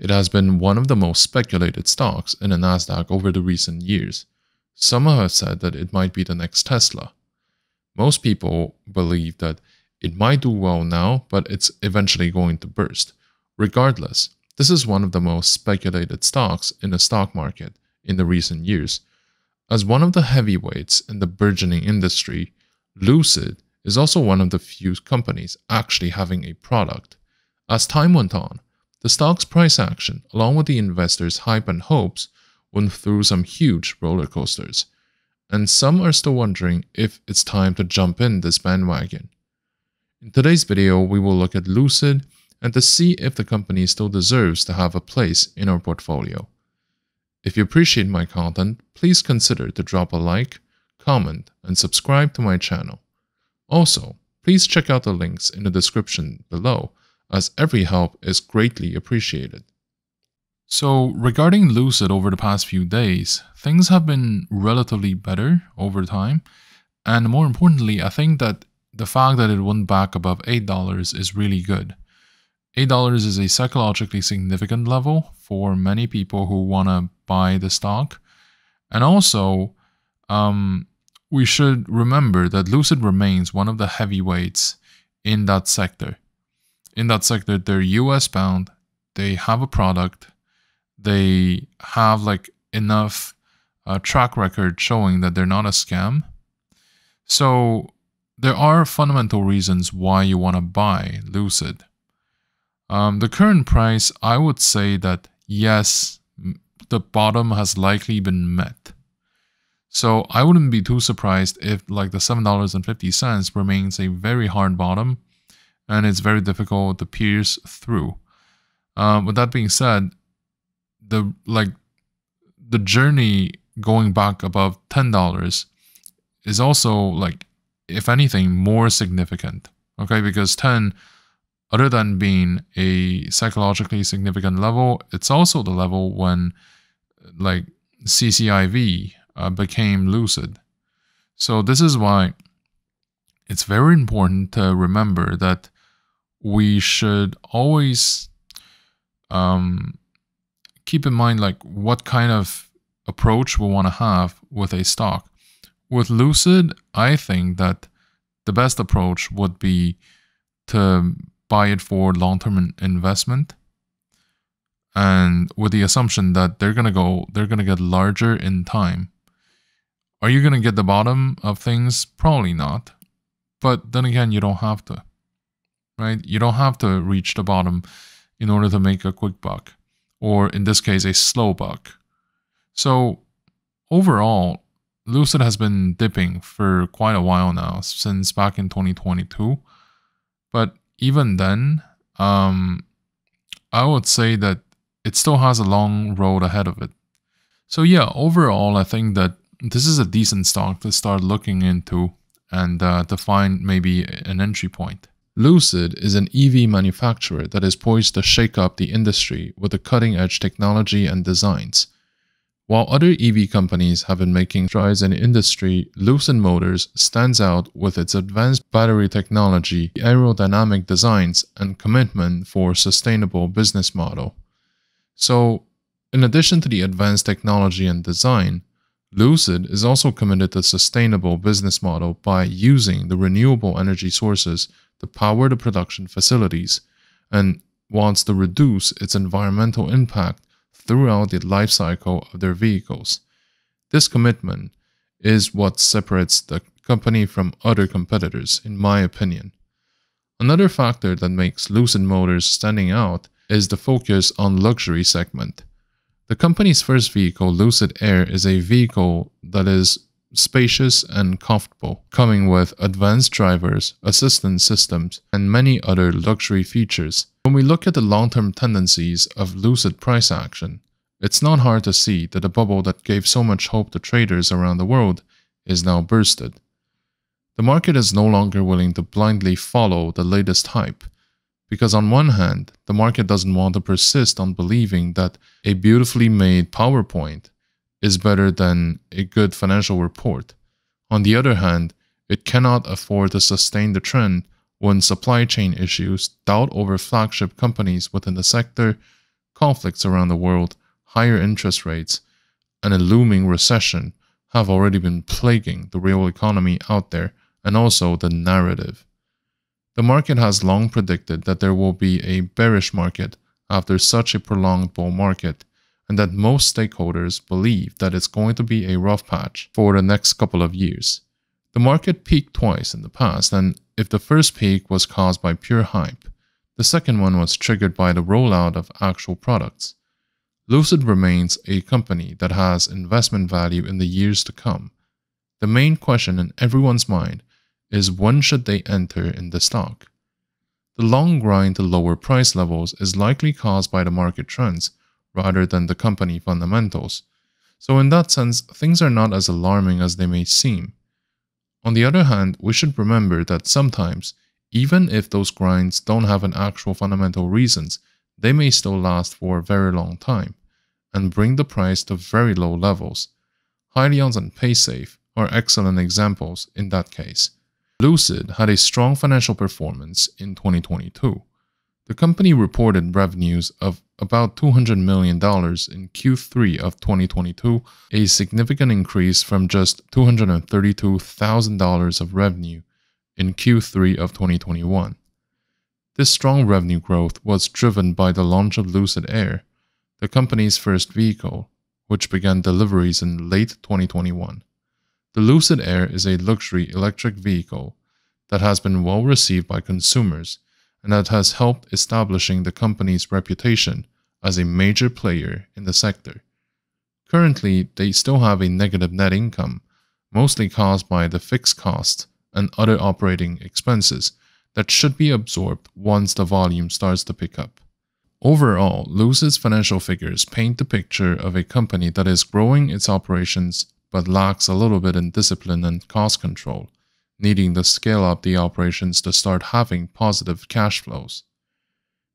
It has been one of the most speculated stocks in the Nasdaq over the recent years. Some have said that it might be the next Tesla. Most people believe that it might do well now, but it's eventually going to burst. Regardless, this is one of the most speculated stocks in the stock market in the recent years. As one of the heavyweights in the burgeoning industry, Lucid is also one of the few companies actually having a product. As time went on, the stock's price action, along with the investors' hype and hopes, went through some huge roller coasters, and some are still wondering if it's time to jump in this bandwagon. In today's video, we will look at Lucid and to see if the company still deserves to have a place in our portfolio. If you appreciate my content, please consider to drop a like, comment, and subscribe to my channel. Also, please check out the links in the description below as every help is greatly appreciated. So regarding Lucid over the past few days, things have been relatively better over time. And more importantly, I think that the fact that it went back above $8 is really good. $8 is a psychologically significant level for many people who want to buy the stock. And also, um, we should remember that Lucid remains one of the heavyweights in that sector. In that sector, they're US bound, they have a product, they have like enough uh, track record showing that they're not a scam. So there are fundamental reasons why you want to buy Lucid. Um, the current price, I would say that yes, the bottom has likely been met. So I wouldn't be too surprised if like the $7.50 remains a very hard bottom and it's very difficult to pierce through. Um, with that being said, the like the journey going back above $10 is also like if anything more significant. Okay, because 10 other than being a psychologically significant level, it's also the level when like CCIV uh, became lucid. So this is why it's very important to remember that we should always um, keep in mind like what kind of approach we want to have with a stock. With Lucid, I think that the best approach would be to buy it for long-term investment and with the assumption that they're going to go they're going to get larger in time are you going to get the bottom of things? Probably not. But then again, you don't have to. Right? You don't have to reach the bottom in order to make a quick buck. Or in this case, a slow buck. So overall, Lucid has been dipping for quite a while now, since back in 2022. But even then, um, I would say that it still has a long road ahead of it. So yeah, overall, I think that this is a decent stock to start looking into and uh, to find maybe an entry point. Lucid is an EV manufacturer that is poised to shake up the industry with the cutting edge technology and designs. While other EV companies have been making strides in industry, Lucid Motors stands out with its advanced battery technology, aerodynamic designs, and commitment for sustainable business model. So, in addition to the advanced technology and design, Lucid is also committed to sustainable business model by using the renewable energy sources to power the production facilities and wants to reduce its environmental impact throughout the life cycle of their vehicles. This commitment is what separates the company from other competitors, in my opinion. Another factor that makes Lucid Motors standing out is the focus on luxury segment. The company's first vehicle, Lucid Air, is a vehicle that is spacious and comfortable, coming with advanced drivers, assistance systems, and many other luxury features. When we look at the long-term tendencies of Lucid price action, it's not hard to see that the bubble that gave so much hope to traders around the world is now bursted. The market is no longer willing to blindly follow the latest hype, because on one hand, the market doesn't want to persist on believing that a beautifully made PowerPoint is better than a good financial report. On the other hand, it cannot afford to sustain the trend when supply chain issues, doubt over flagship companies within the sector, conflicts around the world, higher interest rates, and a looming recession have already been plaguing the real economy out there and also the narrative. The market has long predicted that there will be a bearish market after such a prolonged bull market, and that most stakeholders believe that it's going to be a rough patch for the next couple of years. The market peaked twice in the past, and if the first peak was caused by pure hype, the second one was triggered by the rollout of actual products. Lucid remains a company that has investment value in the years to come. The main question in everyone's mind is when should they enter in the stock? The long grind to lower price levels is likely caused by the market trends rather than the company fundamentals. So in that sense, things are not as alarming as they may seem. On the other hand, we should remember that sometimes, even if those grinds don't have an actual fundamental reasons, they may still last for a very long time and bring the price to very low levels. Hyliion and Paysafe are excellent examples in that case. Lucid had a strong financial performance in 2022. The company reported revenues of about $200 million in Q3 of 2022, a significant increase from just $232,000 of revenue in Q3 of 2021. This strong revenue growth was driven by the launch of Lucid Air, the company's first vehicle, which began deliveries in late 2021. The Lucid Air is a luxury electric vehicle that has been well received by consumers and that has helped establishing the company's reputation as a major player in the sector. Currently, they still have a negative net income, mostly caused by the fixed costs and other operating expenses that should be absorbed once the volume starts to pick up. Overall, Lucid's financial figures paint the picture of a company that is growing its operations but lacks a little bit in discipline and cost control, needing to scale up the operations to start having positive cash flows.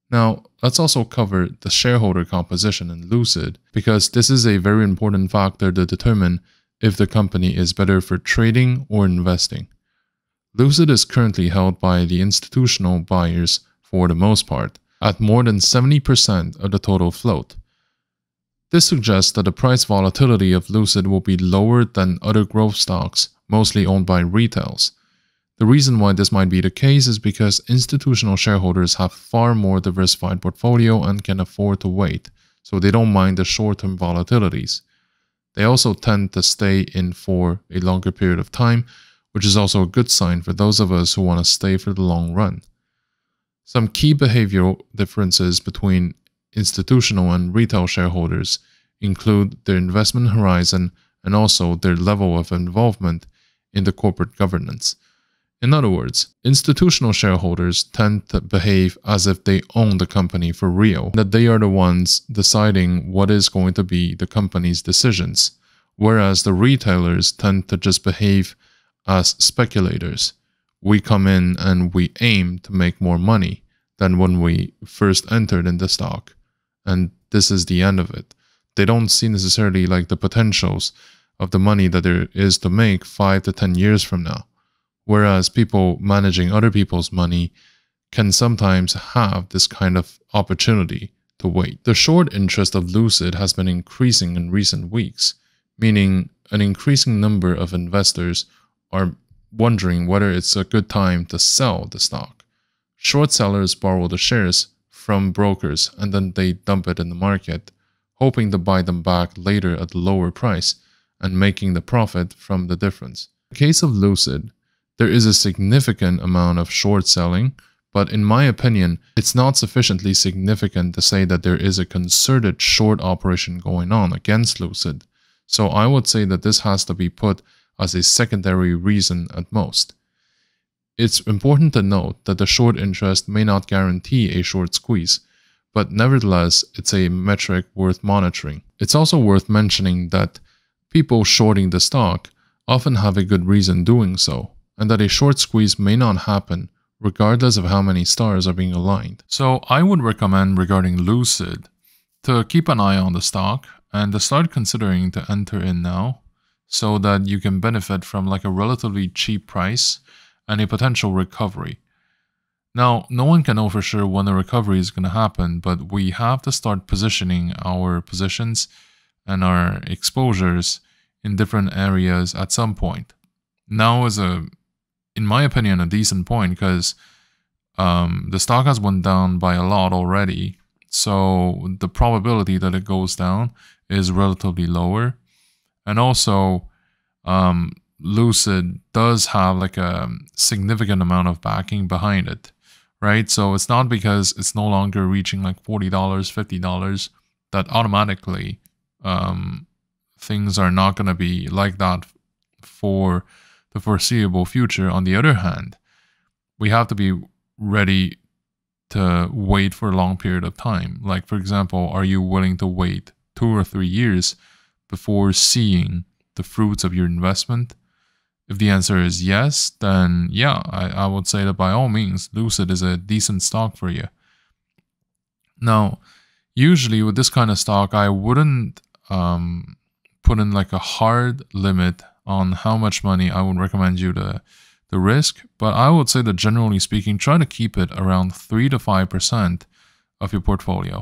Now, let's also cover the shareholder composition in Lucid, because this is a very important factor to determine if the company is better for trading or investing. Lucid is currently held by the institutional buyers for the most part, at more than 70% of the total float, this suggests that the price volatility of Lucid will be lower than other growth stocks, mostly owned by retails. The reason why this might be the case is because institutional shareholders have far more diversified portfolio and can afford to wait, so they don't mind the short-term volatilities. They also tend to stay in for a longer period of time, which is also a good sign for those of us who want to stay for the long run. Some key behavioral differences between institutional and retail shareholders include their investment horizon and also their level of involvement in the corporate governance. In other words, institutional shareholders tend to behave as if they own the company for real, that they are the ones deciding what is going to be the company's decisions, whereas the retailers tend to just behave as speculators. We come in and we aim to make more money than when we first entered in the stock and this is the end of it. They don't see necessarily like the potentials of the money that there is to make five to 10 years from now. Whereas people managing other people's money can sometimes have this kind of opportunity to wait. The short interest of Lucid has been increasing in recent weeks, meaning an increasing number of investors are wondering whether it's a good time to sell the stock. Short sellers borrow the shares from brokers and then they dump it in the market, hoping to buy them back later at a lower price and making the profit from the difference. In the case of Lucid, there is a significant amount of short selling, but in my opinion, it's not sufficiently significant to say that there is a concerted short operation going on against Lucid. So I would say that this has to be put as a secondary reason at most. It's important to note that the short interest may not guarantee a short squeeze, but nevertheless, it's a metric worth monitoring. It's also worth mentioning that people shorting the stock often have a good reason doing so, and that a short squeeze may not happen regardless of how many stars are being aligned. So I would recommend regarding Lucid to keep an eye on the stock and to start considering to enter in now so that you can benefit from like a relatively cheap price and a potential recovery. Now, no one can know for sure when the recovery is going to happen, but we have to start positioning our positions and our exposures in different areas at some point. Now is a, in my opinion, a decent point because um, the stock has went down by a lot already. So the probability that it goes down is relatively lower. And also, um, Lucid does have like a significant amount of backing behind it, right? So it's not because it's no longer reaching like $40, $50 that automatically um, things are not going to be like that for the foreseeable future. On the other hand, we have to be ready to wait for a long period of time. Like, for example, are you willing to wait two or three years before seeing the fruits of your investment? If the answer is yes, then yeah, I, I would say that by all means, Lucid is a decent stock for you. Now, usually with this kind of stock, I wouldn't um, put in like a hard limit on how much money I would recommend you to the risk, but I would say that generally speaking, try to keep it around 3 to 5% of your portfolio.